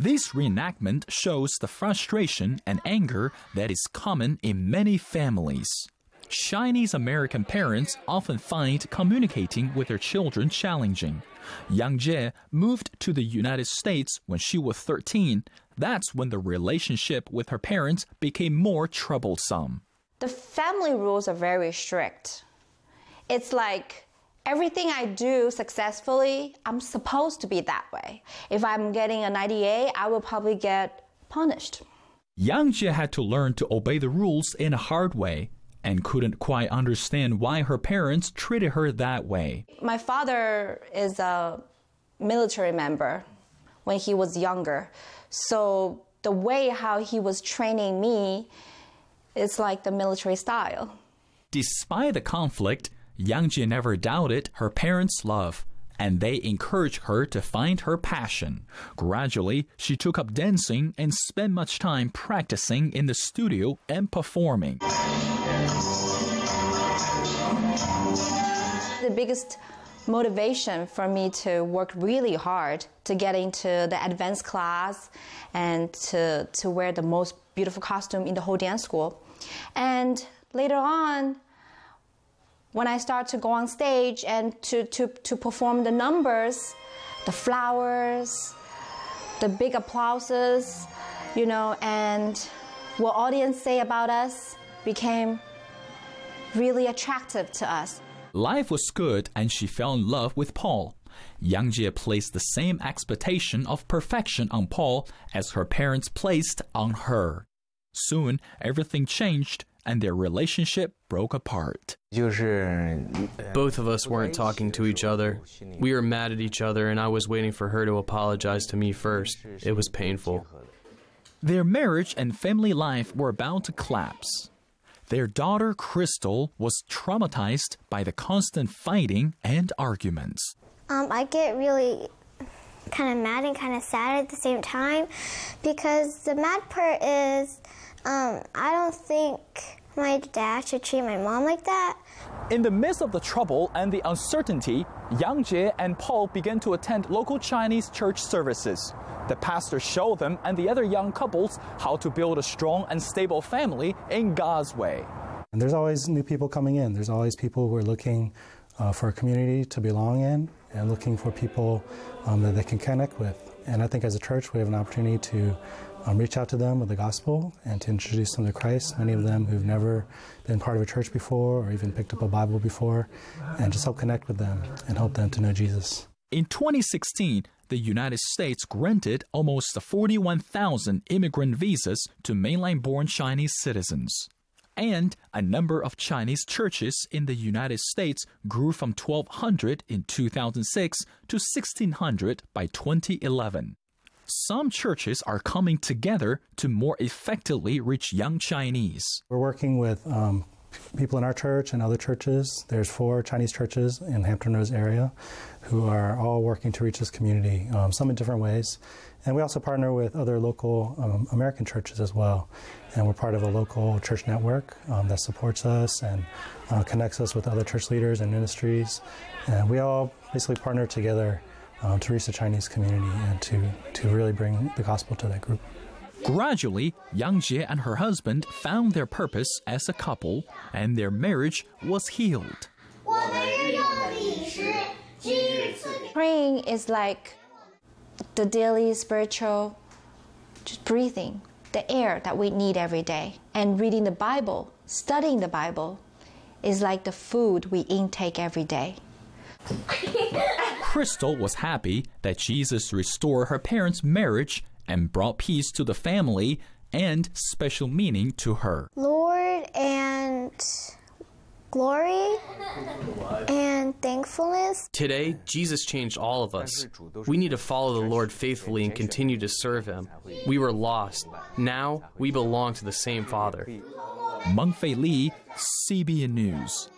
This reenactment shows the frustration and anger that is common in many families. Chinese American parents often find communicating with their children challenging. Yang Jie moved to the United States when she was 13. That's when the relationship with her parents became more troublesome. The family rules are very strict. It's like everything I do successfully, I'm supposed to be that way. If I'm getting a 98, I will probably get punished. Yang Jie had to learn to obey the rules in a hard way and couldn't quite understand why her parents treated her that way. My father is a military member when he was younger. So the way how he was training me is like the military style. Despite the conflict, Yang Jie never doubted her parents' love, and they encouraged her to find her passion. Gradually, she took up dancing and spent much time practicing in the studio and performing. The biggest motivation for me to work really hard to get into the advanced class and to, to wear the most beautiful costume in the whole dance school. And later on, when I start to go on stage and to, to, to perform the numbers, the flowers, the big applauses, you know, and what audience say about us became really attractive to us. Life was good and she fell in love with Paul. Yang Jie placed the same expectation of perfection on Paul as her parents placed on her. Soon, everything changed and their relationship broke apart. Both of us weren't talking to each other. We were mad at each other, and I was waiting for her to apologize to me first. It was painful. Their marriage and family life were about to collapse. Their daughter Crystal was traumatized by the constant fighting and arguments. Um, I get really kind of mad and kind of sad at the same time because the mad part is um, I don't think my dad should treat my mom like that. In the midst of the trouble and the uncertainty, Yang Jie and Paul began to attend local Chinese church services. The pastor showed them and the other young couples how to build a strong and stable family in God's way. And there's always new people coming in. There's always people who are looking uh, for a community to belong in and looking for people um, that they can connect with. And I think as a church, we have an opportunity to um, reach out to them with the gospel and to introduce them to Christ. Many of them who've never been part of a church before or even picked up a Bible before, and just help connect with them and help them to know Jesus. In 2016, the United States granted almost 41,000 immigrant visas to mainland born Chinese citizens. And a number of Chinese churches in the United States grew from 1,200 in 2006 to 1,600 by 2011 some churches are coming together to more effectively reach young Chinese. We're working with um, people in our church and other churches. There's four Chinese churches in Hampton Roads area who are all working to reach this community, um, some in different ways. And we also partner with other local um, American churches as well. And we're part of a local church network um, that supports us and uh, connects us with other church leaders and ministries. And we all basically partner together uh, to reach the Chinese community and to, to really bring the gospel to that group. Gradually, Yang Jie and her husband found their purpose as a couple, and their marriage was healed. Praying is like the daily spiritual just breathing, the air that we need every day. And reading the Bible, studying the Bible, is like the food we intake every day. Crystal was happy that Jesus restored her parents' marriage and brought peace to the family and special meaning to her. Lord and glory and thankfulness. Today, Jesus changed all of us. We need to follow the Lord faithfully and continue to serve Him. We were lost. Now, we belong to the same Father. Meng Fei Li, CBN News.